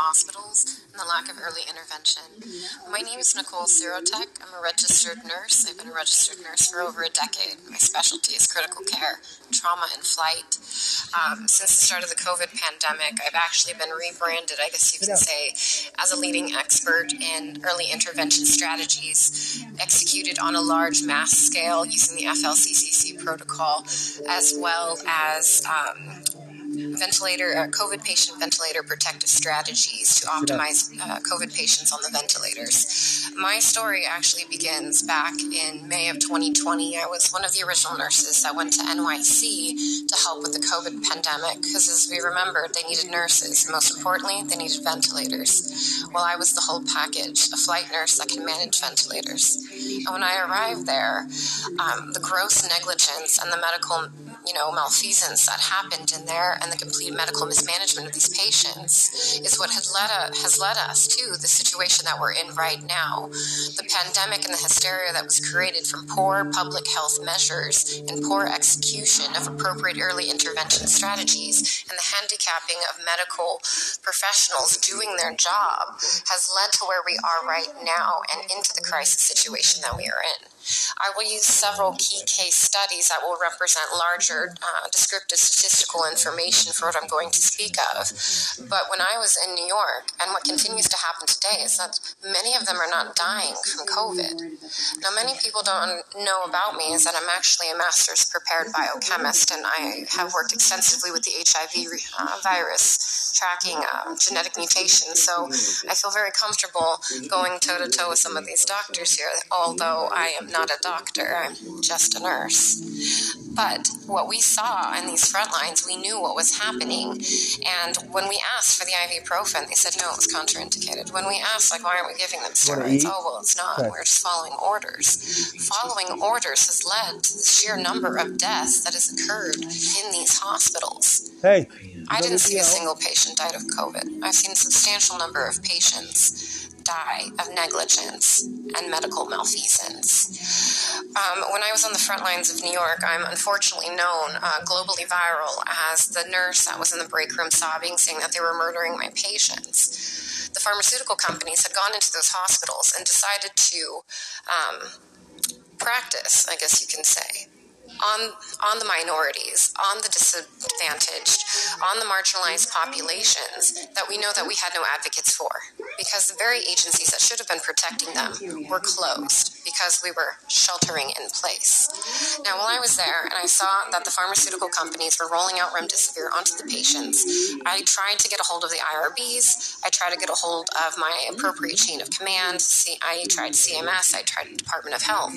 hospitals and the lack of early intervention. My name is Nicole Sirotek. I'm a registered nurse. I've been a registered nurse for over a decade. My specialty is critical care, trauma, and flight. Um, since the start of the COVID pandemic, I've actually been rebranded, I guess you could say, as a leading expert in early intervention strategies executed on a large mass scale using the FLCCC protocol, as well as um, ventilator, uh, COVID patient ventilator protective strategies to optimize uh, COVID patients on the ventilators. My story actually begins back in May of 2020. I was one of the original nurses that went to NYC to help with the COVID pandemic because, as we remembered, they needed nurses. Most importantly, they needed ventilators. Well, I was the whole package, a flight nurse that can manage ventilators. And when I arrived there, um, the gross negligence and the medical you know, malfeasance that happened in there and the complete medical mismanagement of these patients is what led a, has led us to the situation that we're in right now. The pandemic and the hysteria that was created from poor public health measures and poor execution of appropriate early intervention strategies and the handicapping of medical professionals doing their job has led to where we are right now and into the crisis situation that we are in. I will use several key case studies that will represent larger uh, descriptive statistical information for what I'm going to speak of. But when I was in New York, and what continues to happen today, is that many of them are not dying from COVID. Now, many people don't know about me is that I'm actually a master's prepared biochemist, and I have worked extensively with the HIV uh, virus, tracking uh, genetic mutations. So I feel very comfortable going toe to toe with some of these doctors here, although I am not a doctor, I'm just a nurse. But what we saw on these front lines, we knew what was happening. And when we asked for the ibuprofen, they said no, it was contraindicated. When we asked, like, why aren't we giving them steroids? Oh, well, it's not. We're just following orders. Following orders has led to the sheer number of deaths that has occurred in these hospitals. Hey. I didn't see a single patient died of COVID. I've seen a substantial number of patients die of negligence and medical malfeasance. Um, when I was on the front lines of New York, I'm unfortunately known uh, globally viral as the nurse that was in the break room sobbing, saying that they were murdering my patients. The pharmaceutical companies had gone into those hospitals and decided to um, practice, I guess you can say, on on the minorities, on the disadvantaged, on the marginalized populations that we know that we had no advocates for because the very agencies that should have been protecting them were closed because we were sheltering in place. Now, while I was there and I saw that the pharmaceutical companies were rolling out remdesivir onto the patients, I tried to get a hold of the IRBs. I tried to get a hold of my appropriate chain of command. I tried CMS. I tried Department of Health,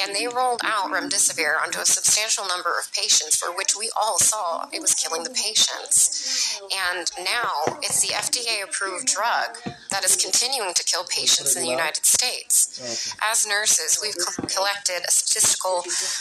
and they rolled out remdesivir onto a substantial number of patients for which we all saw it was killing the patients. And now it's the FDA approved drug that is continuing to kill patients in the United States. As nurses, we've collected a statistical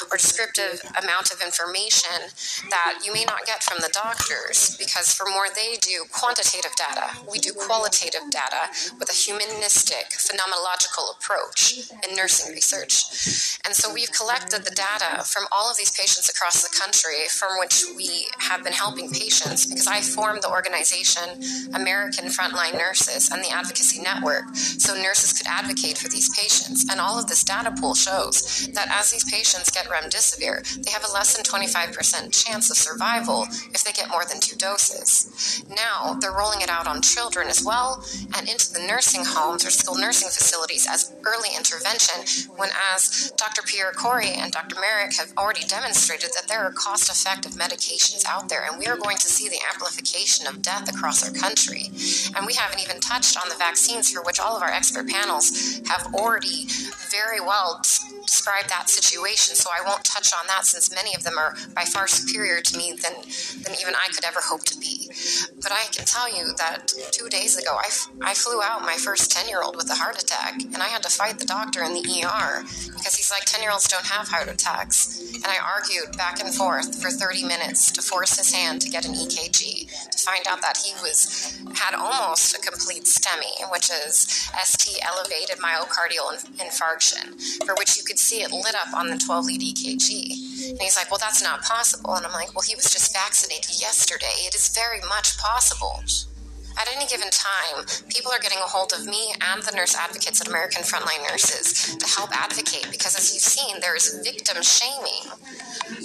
or descriptive amount of information that you may not get from the doctors because for more they do quantitative data, we do qualitative data with a humanistic, phenomenological approach in nursing research. And so we've collected the data from all of these patients across the country from which we have been helping patients because I formed the organization American Frontline Nurses and the Advocacy Network so nurses could advocate for these patients. And all of this data pool shows that as these patients get remdesivir, they have a less than 25% chance of survival if they get more than two doses. Now they're rolling it out on children as well and into the nursing homes or skilled nursing facilities as early intervention when as Dr. Pierre Kory and Dr. Marik have already demonstrated that there are cost effective medications out there and we are going to see the amplification of death across our country. And we haven't even touched on the vaccines for which all of our expert panels have already very well described that situation, so I won't touch on that since many of them are by far superior to me than, than even I could ever hope to be. But I can tell you that two days ago, I, f- I flew out my first 10 year old with a heart attack, and I had to fight the doctor in the ER because he's like, 10 year olds don't have heart attacks. And I argued back and forth for 30 minutes to force his hand to get an EKG to find out that he was had almost a complete STEMI, which is ST elevated myocardial infarction, for which you could see it lit up on the 12 lead EKG. And he's like, Well, that's not possible. And I'm like, Well, he was just vaccinated yesterday. It is very much possible. At any given time, people are getting a hold of me and the nurse advocates at American Frontline Nurses to help advocate because, as you've seen, there is victim shaming.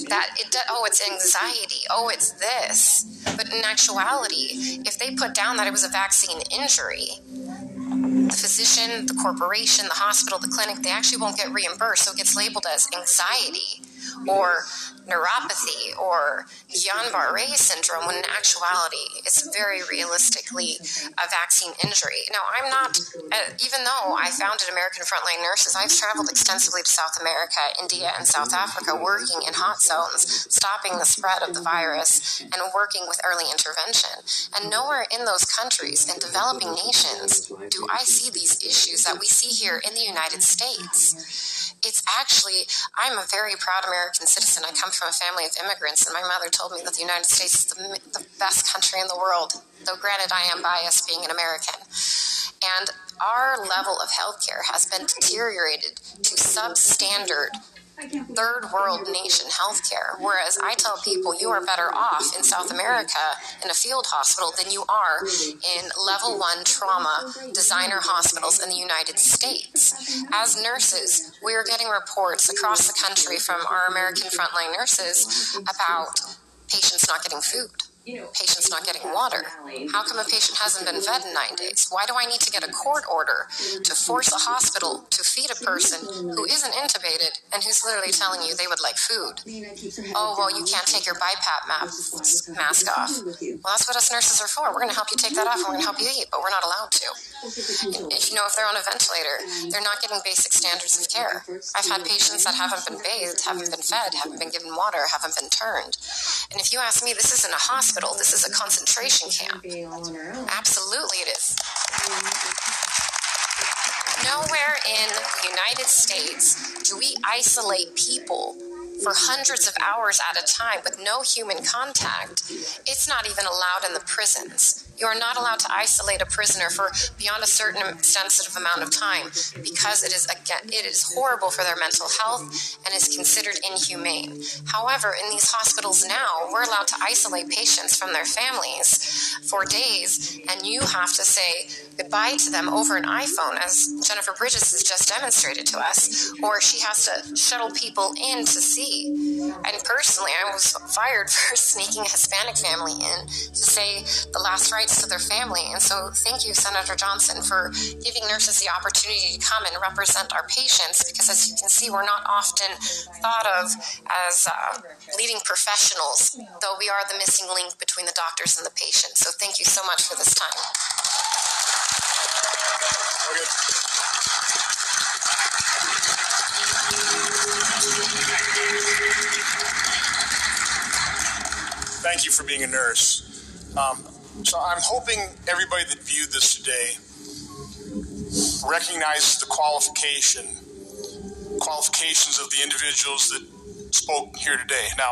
That it, oh, it's anxiety, oh, it's this. But in actuality, if they put down that it was a vaccine injury, the physician, the corporation, the hospital, the clinic, they actually won't get reimbursed. So it gets labeled as anxiety or neuropathy or Guillain-Barré syndrome when in actuality it's very realistically a vaccine injury. Now, I'm not, uh, even though I founded American Frontline Nurses, I've traveled extensively to South America, India, and South Africa working in hot zones, stopping the spread of the virus and working with early intervention. And nowhere in those countries, in developing nations, do I see these issues that we see here in the United States it's actually, I'm a very proud American citizen. I come from a family of immigrants, and my mother told me that the United States is the, the best country in the world, though granted, I am biased being an American. And our level of healthcare has been deteriorated to substandard third world nation healthcare. Whereas I tell people you are better off in South America in a field hospital than you are in level one trauma designer hospitals in the United States. As nurses, we are getting reports across the country from our American frontline nurses about patients not getting food patients not getting water? How come a patient hasn't been fed in nine days? Why do I need to get a court order to force a hospital to feed a person who isn't intubated and who's literally telling you they would like food? Oh, well, you can't take your BiPAP mask off. Well, that's what us nurses are for. We're going to help you take that off and we're going to help you eat, but we're not allowed to. If you know, if they're on a ventilator, they're not getting basic standards of care. I've had patients that haven't been bathed, haven't been fed, haven't been given water, haven't been turned. And if you ask me, this isn't a hospital hospital. This is a concentration camp. Absolutely, it is. Nowhere in the United States do we isolate people for hundreds of hours at a time with no human contact. It's not even allowed in the prisons. You are not allowed to isolate a prisoner for beyond a certain sensitive amount of time because it is again it is horrible for their mental health and is considered inhumane. However, in these hospitals now, we're allowed to isolate patients from their families for days and you have to say goodbye to them over an iPhone as Jennifer Bridges has just demonstrated to us or she has to shuttle people in to see. And personally, I was fired for sneaking a Hispanic family in to say the last rites to their family. And so, thank you, Senator Johnson, for giving nurses the opportunity to come and represent our patients because, as you can see, we're not often thought of as uh, leading professionals, though we are the missing link between the doctors and the patients. So, thank you so much for this time. Thank you for being a nurse. Um, so I'm hoping everybody that viewed this today recognizes the qualification qualifications of the individuals that spoke here today. Now,